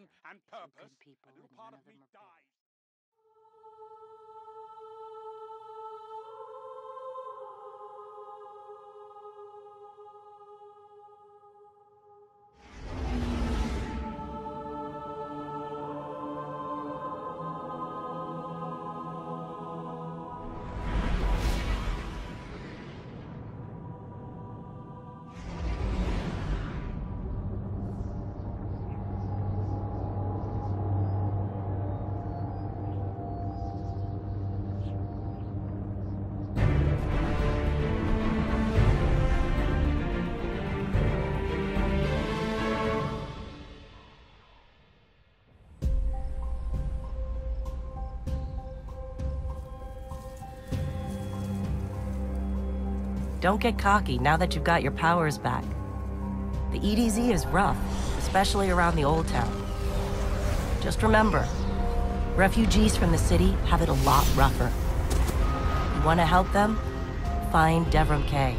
and purpose, a little part of me died. Don't get cocky now that you've got your powers back. The EDZ is rough, especially around the Old Town. Just remember, refugees from the city have it a lot rougher. You want to help them? Find Devrim Kay.